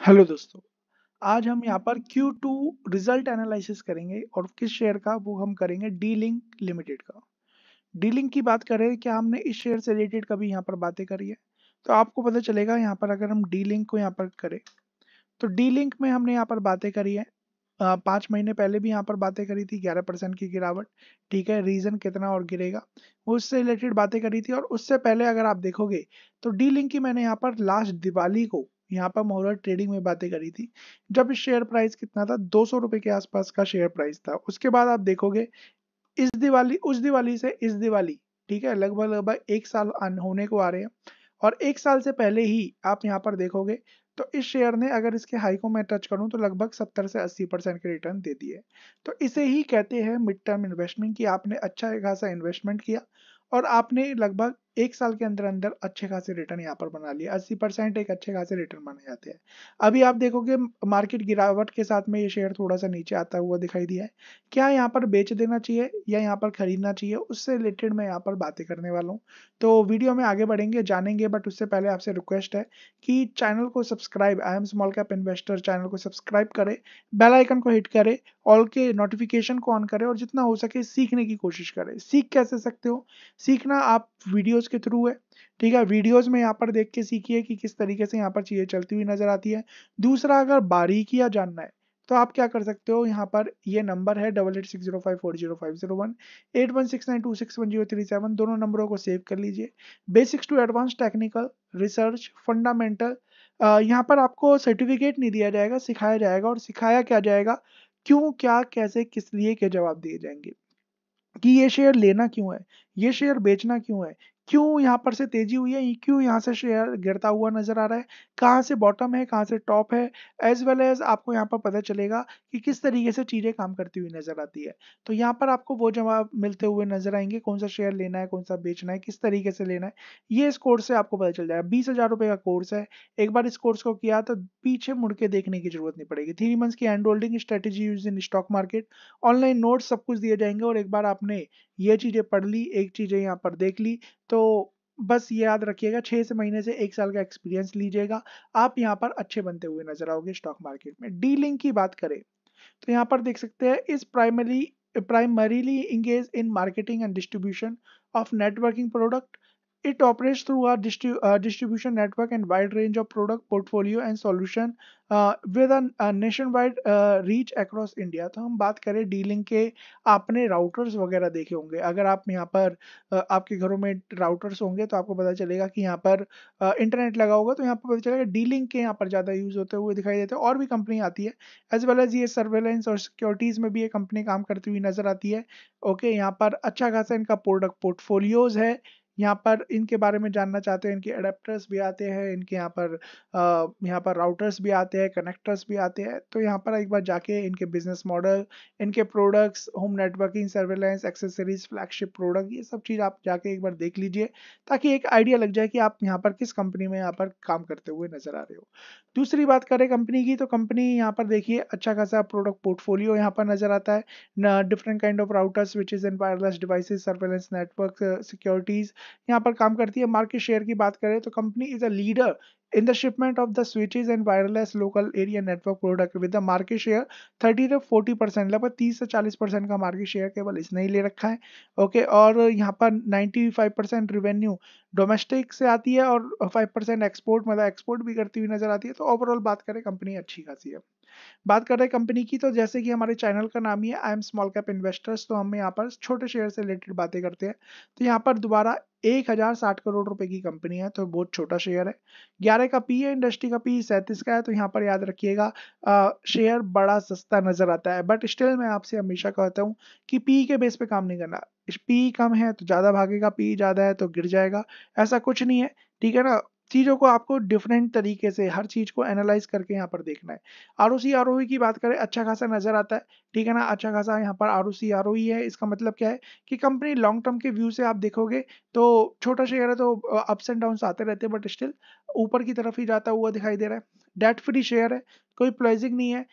Hello दोस्तों, आज हम यहाँ पर Q2 रिज़ल्ट एनालिसिस करेंगे और किस शेयर का वो हम करेंगे डी लिंक लिमिटेड का। डी लिंक की बात करें, क्या हमने इस शेयर से रिलेटेड कभी यहाँ पर बातें करी है? तो आपको पता चलेगा यहाँ पर अगर हम डी लिंक को यहाँ पर करें तो डी लिंक में हमने यहाँ पर बातें करी है। पाँच महीने पहले भी यहाँ पर बातें करी थी, ग्यारह परसेंट की गिरावट, ठीक है रीजन कितना और गिरेगा, वो उससे रिलेटेड बातें करी थी और उससे पहले अगर आप देखोगे तो डी लिंक की मैंने यहाँ पर लास्ट दिवाली को यहाँ पर मोहर ट्रेडिंग में बातें करी थी, जब शेयर प्राइस कितना था? दो सौ रुपए के आसपास का शेयर प्राइस था। उसके बाद आप देखोगे, इस दिवाली, उस दिवाली से इस दिवाली, ठीक है? लगभग लगभग एक साल होने को आ रहे हैं। और एक साल से पहले ही आप यहाँ पर देखोगे तो इस शेयर ने अगर इसके हाई को मैं टच करूँ तो लगभग 70 से 80 परसेंट के रिटर्न दे दिए। तो इसे ही कहते हैं मिड टर्म इन्वेस्टमेंट कि आपने अच्छा खासा इन्वेस्टमेंट किया और आपने लगभग एक साल के अंदर अंदर अच्छे खासे रिटर्न यहाँ पर बना लिया अस्सी परसेंट एक अच्छे खासे रिटर्न बने जाते हैं। अभी आप देखोगे मार्केट गिरावट के साथ में ये शेयर थोड़ा सा नीचे आता हुआ दिखाई दिया है। क्या यहाँ पर बेच देना चाहिए या यहाँ पर खरीदना चाहिए, उससे रिलेटेड मैं यहाँ पर बातें करने वाला हूँ। तो वीडियो में आगे बढ़ेंगे, जानेंगे बट उससे पहले आपसे रिक्वेस्ट है कि चैनल को subscribe I am small cap investor channel को सब्सक्राइब करें बेल आइकन को हिट करें ऑल के नोटिफिकेशन को ऑन करें और जितना हो सके सीखने की कोशिश करें। सीख कैसे सकते हो? सीखना आप वीडियोस के थ्रू है। ठीक है वीडियोस में यहाँ पर देख के सीखिए कि किस तरीके से यहाँ पर चीज़ें चलती हुई नज़र आती है। दूसरा, अगर बारीकियाँ जानना है तो आप क्या कर सकते हो, यहाँ पर ये नंबर है double eight six zero five four zero five zero one eight one six nine two six one zero three seven दोनों नंबरों को सेव कर लीजिए। Basics to advance technical research fundamental यहाँ पर आपको सर्टिफिकेट नहीं दिया जाएगा, सिखाया जाएगा और सिखाया क्या जाएगा, क्यों, क्या, कैसे, किस लिए के जवाब दिए जाएँगे। कि ये शेयर लेना क्यों है, ये शेयर बेचना क्यों है क्यों यहाँ पर से तेज़ी हुई है? क्यों यहाँ से शेयर गिरता हुआ नज़र आ रहा है? कहाँ से बॉटम है? कहाँ से टॉप है? एज वेल एज आपको यहाँ पर पता चलेगा कि किस तरीके से चीज़ें काम करती हुई नज़र आती है। तो यहाँ पर आपको वो जवाब मिलते हुए नज़र आएँगे, कौन सा शेयर लेना है, कौन सा बेचना है, किस तरीके से लेना है। ये इस कोर्स से आपको पता चल जाएगा। बीस हज़ार रुपए का कोर्स है। एक बार इस कोर्स को किया तो पीछे मुड़ के देखने की ज़रूरत नहीं पड़ेगी। थ्री मंथ्स की hand holding strategy use in stock market online note सब कुछ दिए जाएँगे और एक बार आपने ये चीज़ें पढ़ ली, एक चीज़ें यहाँ पर देख ली। तो बस ये याद रखिएगा, छह से महीने से एक साल का एक्सपीरियंस लीजिएगा। आप यहाँ पर अच्छे बनते हुए नज़र आओगे स्टॉक मार्केट में। डीलिंग की बात करें तो यहाँ पर देख सकते हैं, इस primary primarily engage in marketing and distribution of networking product It operates through a distri uh, distribution network and wide range of product portfolio and solution uh, with a, a nationwide uh, reach across India. तो हम बात करें dealing के आपने routers वगैरह देखे होंगे। अगर आप यहाँ पर uh, आपके घरों में राउटर्स होंगे तो आपको पता चलेगा कि यहाँ पर इंटरनेट uh, लगा होगा तो यहाँ पर पता चलेगा डीलिंग के यहाँ पर ज़्यादा यूज़ होते हुए दिखाई देते हैं और भी कंपनी आती है। एज वेल एज ये सर्वेलेंस और सिक्योरिटीज़ में भी ये कंपनी काम करती हुई नज़र आती है। ओके okay, यहाँ पर अच्छा खासा इनका प्रोडक्ट पोर्टफोलियोज है। यहाँ पर इनके बारे में जानना चाहते हैं, इनके अडेप्टर्स भी आते हैं, इनके यहाँ पर यहाँ पर राउटर्स भी आते हैं कनेक्टर्स भी आते हैं तो यहाँ पर एक बार जाके इनके बिज़नेस मॉडल इनके products home networking surveillance accessories flagship product ये सब चीज़ आप जाके एक बार देख लीजिए, ताकि एक आइडिया लग जाए कि आप यहाँ पर किस कंपनी में यहाँ पर काम करते हुए नज़र आ रहे हो। दूसरी बात करें कंपनी की तो कंपनी यहाँ पर देखिए अच्छा खासा प्रोडक्ट पोर्टफोलियो यहाँ पर नज़र आता है different kind of routers which is in wireless devices surveillance network securities यहाँ पर काम करती है। मार्केट शेयर की बात करें तो company is a leader in the shipment of the switches and wireless local area network product with the market share 30 to 40 percent लगभग 30 से 40 परसेंट का मार्केट शेयर केवल इसने ही ले रखा है। ओके okay, और यहाँ पर 95 परसेंट रिवेन्यू डोमेस्टिक से आती है और 5 परसेंट एक्सपोर्ट मतलब एक्सपोर्ट भी करती हुई नज़र आती है। तो ओवरऑल बात करें कंपनी अच्छी खासी है। बात कर रहे कंपनी की तो जैसे कि हमारे चैनल का नाम ही है I am small cap investors. तो हम यहाँ पर छोटे शेयर से रिलेटेड बातें करते हैं। तो यहाँ पर दोबारा एक हज़ार साठ करोड़ रुपए की कंपनी है तो बहुत छोटा शेयर है। ग्यारह का पी है इंडस्ट्री का पी सैंतीस का है तो यहाँ पर याद रखिएगा शेयर बड़ा सस्ता नज़र आता है। बट स्टिल मैं आपसे हमेशा कहता हूँ कि पी के बेस पे काम नहीं करना। पी कम है तो ज़्यादा भागेगा पी ज़्यादा है तो गिर जाएगा। ऐसा कुछ नहीं है, ठीक है ना? चीज़ों को आपको डिफरेंट तरीके से, हर चीज़ को एनालाइज करके यहाँ पर देखना है। R O C R O की बात करें अच्छा खासा नज़र आता है, ठीक है ना? अच्छा खासा यहाँ पर R O C R O है, इसका मतलब क्या है कि कंपनी लॉन्ग टर्म के व्यू से आप देखोगे तो छोटा शेयर है तो अप्स एंड डाउन आते रहते हैं बट स्टिल ऊपर की तरफ़ ही जाता हुआ दिखाई दे रहा है। डेट फ्री शेयर है, कोई प्राइजिंग नहीं है।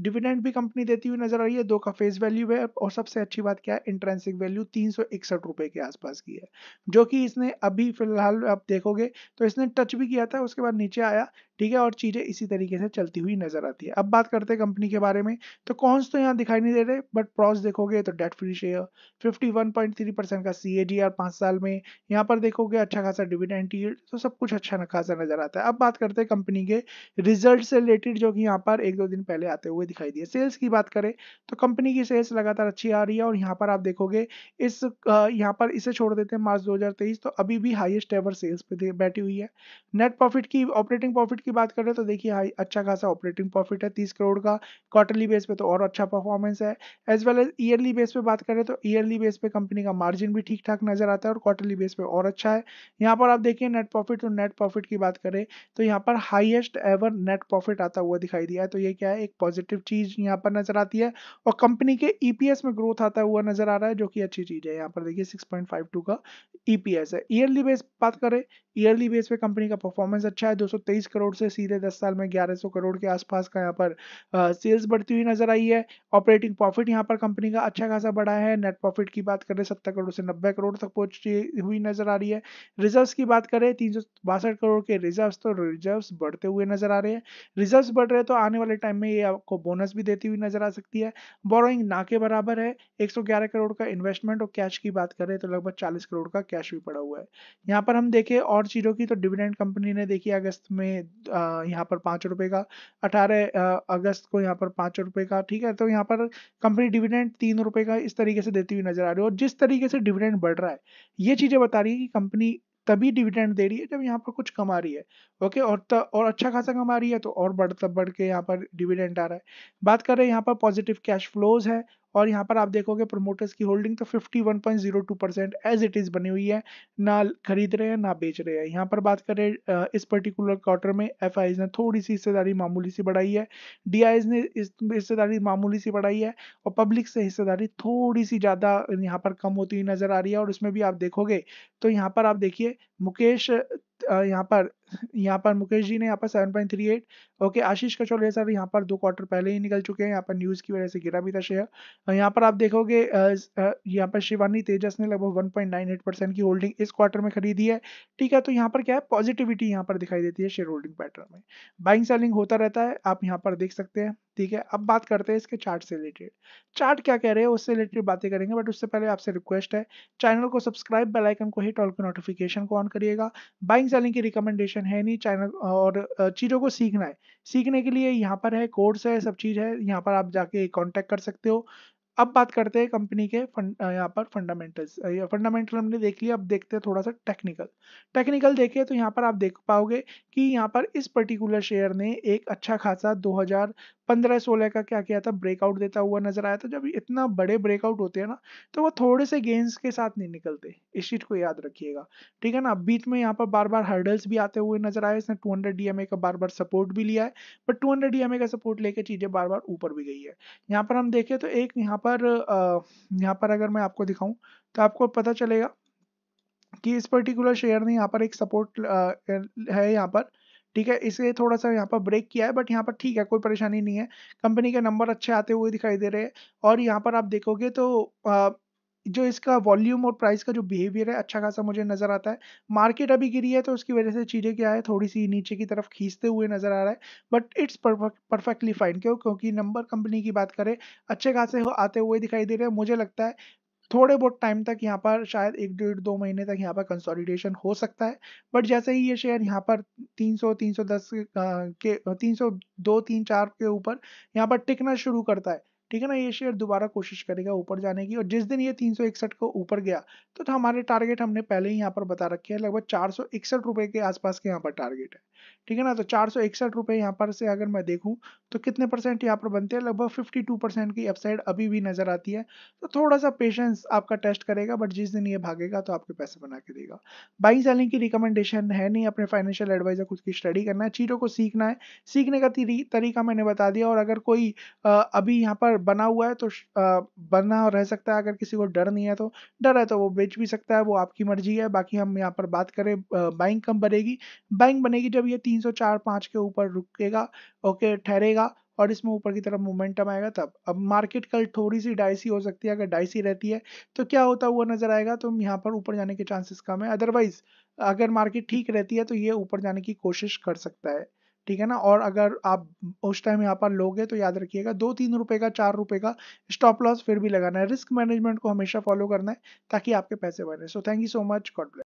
डिविडेंड भी कंपनी देती हुई नज़र आ रही है, दो का फेस वैल्यू है, और सबसे अच्छी बात क्या है इंट्रेंसिक वैल्यू तीन सौ इकसठ रुपए के आसपास की है, जो कि इसने अभी फ़िलहाल आप देखोगे तो इसने टच भी किया था, उसके बाद नीचे आया ठीक है, और चीज़ें इसी तरीके से चलती हुई नज़र आती है। अब बात करते हैं कंपनी के बारे में। तो कौन तो यहाँ दिखाई नहीं दे रहे बट प्रॉस देखोगे तो डेट फ्री शेयर 51.3 परसेंट का सी ए जी आर पाँच साल में। यहाँ पर देखोगे अच्छा खासा डिविडेंड यील्ड तो सब कुछ अच्छा खासा नज़र आता है। अब बात करते हैं कंपनी के रिज़ल्ट से रिलेटेड जो कि यहाँ पर एक दो दिन पहले आते हुए दिखाई दिए। सेल्स की बात करें तो कंपनी की सेल्स लगातार अच्छी आ रही है, और यहाँ पर आप देखोगे इस यहाँ पर इसे छोड़ देते हैं मार्च 2023 तो अभी भी हाईएस्ट एवर सेल्स पे बैठी हुई है। नेट प्रॉफिट की ऑपरेटिंग प्रॉफिट की बात करें तो देखिए हाई अच्छा खासा ऑपरेटिंग प्रॉफिट है, तीस करोड़ का। क्वार्टरली बेस पे तो और अच्छा परफॉर्मेंस है। As well as yearly base पे बात करें तो ईयरली बेस पे कंपनी का मार्जिन भी ठीक ठाक नज़र आता है और क्वार्टरली बेस पे और अच्छा है। यहाँ पर आप देखिए नेट प्रॉफिट तो नेट प्रॉफिट की बात करें तो यहाँ पर हाइएस्ट एवर नेट प्रॉफिट आता हुआ दिखाई दिया है। तो ये क्या है, एक पॉजिटिव चीज़ यहाँ पर नज़र आती है और कंपनी के ईपीएस में ग्रोथ आता हुआ नज़र आ रहा है, जो कि अच्छी चीज़ है। यहाँ पर देखिए 6.52 का ईपीएस है। ईयरली बेस बात करें ईयरली बेस पे कंपनी का परफॉर्मेंस अच्छा है 223 करोड़ से सीधे 10 साल में 1100 करोड़ के आसपास का यहाँ पर सेल्स बढ़ती हुई नज़र आई है। ऑपरेटिंग प्रॉफिट यहाँ पर कंपनी का अच्छा खासा बढ़ा है। नेट प्रॉफिट की बात करें, सत्तर करोड़ से नब्बे करोड़ तक पहुँचती हुई नज़र आ रही है। रिज़र्व की बात करें, तीन करोड़ के रिज़र्व तो रिज़र्व बढ़ते हुए नज़र आ रहे हैं। रिज़र्व बढ़ रहे तो आने वाले टाइम में ये आपको बोनस भी देती हुई नज़र आ सकती है। बोरोइंग ना के बराबर है। 111 करोड़ का इन्वेस्टमेंट और कैश की बात करें तो लगभग 40 करोड़ का कैश भी पड़ा हुआ है। यहाँ पर हम देखें और चीज़ों की तो डिविडेंड कंपनी ने देखी अगस्त में यहाँ पर पाँच रुपए का। अठारह अगस्त को यहाँ पर पाँच रुपए का ठीक है? तो यहाँ पर कंपनी डिविडेंड तीन रुपए का इस तरीके से देती हुई नज़र आ रही है और जिस तरीके से डिविडेंड बढ़ रहा है ये चीज़ें बता रही है कि कंपनी तभी डिविडेंड दे रही है जब यहाँ पर कुछ कमा रही है ओके? और त, और अच्छा खासा कमा रही है तो और बढ़ बढ़ के यहाँ पर डिविडेंड आ रहा है। बात कर रहे हैं यहाँ पर पॉजिटिव कैश फ्लोज है और यहाँ पर आप देखोगे प्रोमोटर्स की होल्डिंग तो 51.02 परसेंट एज इट इज़ बनी हुई है, ना खरीद रहे हैं, ना बेच रहे हैं। यहाँ पर बात करें इस पर्टिकुलर क्वार्टर में एफ़ ने थोड़ी सी हिस्सेदारी मामूली सी बढ़ाई है डी ने हिस्सेदारी मामूली सी बढ़ाई है और पब्लिक से हिस्सेदारी थोड़ी सी ज़्यादा यहाँ पर कम होती हुई नज़र आ रही है। और उसमें भी आप देखोगे तो यहाँ पर आप देखिए, मुकेश यहाँ पर यहाँ पर मुकेश जी ने, यहाँ पर 7.38 ओके आशीष कचौले सर यहाँ पर दो क्वार्टर पहले ही निकल चुके हैं। यहाँ पर न्यूज़ की वजह से गिरा भी था शेयर यहाँ पर आप देखोगे यहाँ पर शिवानी तेजस ने लगभग 1.98 परसेंट की होल्डिंग इस क्वार्टर में खरीदी है। ठीक है तो यहाँ पर क्या है? पॉजिटिविटी यहाँ पर दिखाई देती है शेयर होल्डिंग पैटर्न में। बाइंग सेलिंग होता रहता है, आप यहाँ पर देख सकते हैं। ठीक है, अब बात करते हैं इसके चार्ट से रिलेटेड चार्ट क्या कह रहे हैं, उससे रिलेटेड बातें करेंगे बट उससे पहले आपसे रिक्वेस्ट है चैनल को सब्सक्राइब बेल आइकन को हिट ऑल के नोटिफिकेशन को ऑन करिएगा। बाइंग सेलिंग की रिकमेंडेशन है नहीं चैनल और चीज़ों को सीखना है। सीखने के लिए यहाँ पर है कोर्स है, सब चीज़ है, यहाँ पर आप जाके कॉन्टैक्ट कर सकते हो। अब बात करते हैं कंपनी के फंड यहाँ पर फंडामेंटल्स फंडामेंटल हमने देख लिया, अब देखते हैं थोड़ा सा टेक्निकल टेक्निकल देखिए तो यहाँ पर आप देख पाओगे कि यहाँ पर इस पर्टिकुलर शेयर ने एक अच्छा खासा 2015 16 का क्या किया था? ब्रेकआउट देता हुआ नज़र आया था। जब इतना बड़े ब्रेकआउट होते हैं ना तो वो थोड़े से गेंस के साथ नहीं निकलते। इस चीज़ को याद रखिएगा। ठीक है ना? बीच में यहाँ पर बार बार हर्डल्स भी आते हुए नज़र आए। इसने टू हंड्रेड का बार बार सपोर्ट भी लिया है। बट टू हंड्रेड डीएमए का सपोर्ट लेके चीज़ें बार बार ऊपर भी गई है। यहाँ पर हम देखें तो एक यहाँ पर यहाँ पर अगर मैं आपको दिखाऊँ तो आपको पता चलेगा कि इस पर्टिकुलर शेयर ने यहाँ पर एक सपोर्ट है यहाँ पर। ठीक है इसे थोड़ा सा यहाँ पर ब्रेक किया है बट यहाँ पर ठीक है कोई परेशानी नहीं है। कंपनी के नंबर अच्छे आते हुए दिखाई दे रहे हैं और यहाँ पर आप देखोगे तो आ, जो इसका वॉल्यूम और प्राइस का जो बिहेवियर है अच्छा खासा मुझे नज़र आता है। मार्केट अभी गिरी है तो उसकी वजह से चीज़ें क्या है थोड़ी सी नीचे की तरफ़ खींचते हुए नज़र आ रहा है बट इट्स परफेक्टली फाइन क्यों? क्योंकि नंबर कंपनी की बात करें अच्छे खासे आते हुए दिखाई दे रहे हैं। मुझे लगता है थोड़े बहुत टाइम तक यहाँ पर शायद एक डेढ़ दो महीने तक यहाँ पर कंसोलिडेशन हो सकता है। बट जैसे ही ये शेयर यहाँ पर 300 310 के 302 तीन चार के ऊपर यहाँ पर टिकना शुरू करता है ठीक है ना ये शेयर दोबारा कोशिश करेगा ऊपर जाने की और जिस दिन ये तीन सौ इकसठ को ऊपर गया तो, तो हमारे टारगेट हमने पहले ही यहाँ पर बता रखे हैं लगभग चार सौ रुपए के आसपास के यहाँ पर टारगेट है। ठीक है ना तो चार सौ इकसठ रुपए यहाँ पर से अगर मैं देखूँ तो कितने परसेंट यहाँ पर बनते हैं? लगभग फिफ्टी टू परसेंट की अपसाइड अभी भी नज़र आती है। तो थोड़ा सा पेशेंस आपका टेस्ट करेगा बट जिस दिन ये भागेगा तो आपके पैसे बना के देगा। बाइंग सेलिंग की रिकमेंडेशन है नहीं अपने फाइनेंशियल एडवाइजर खुद की स्टडी करना है चीज़ों को सीखना है। सीखने का तरीका मैंने बता दिया और अगर कोई अभी यहाँ पर बना हुआ है तो बना रह सकता है, अगर किसी को डर नहीं है तो। डर है तो वो बेच भी सकता है, वो आपकी मर्ज़ी है। बाकी हम यहाँ पर बात करें बाइंग कम बनेगी? बाइंग बनेगी जब ये तीन सौ चार पाँच के ऊपर रुकेगा, ओके, ठहरेगा और इसमें ऊपर की तरफ़ मोमेंटम आएगा, तब। अब मार्केट कल थोड़ी सी डाइसी हो सकती है, अगर डाइसी रहती है तो क्या होता हुआ नज़र आएगा तो यहाँ पर ऊपर जाने के चांसेस कम है। अदरवाइज़ अगर मार्केट ठीक रहती है तो ये ऊपर जाने की कोशिश कर सकता है। ठीक है ना? और अगर आप उस टाइम यहाँ पर लोगे तो याद रखिएगा, दो तीन रुपए का, चार रुपए का स्टॉप लॉस फिर भी लगाना है। रिस्क मैनेजमेंट को हमेशा फॉलो करना है ताकि आपके पैसे बने। So thank you so much God bless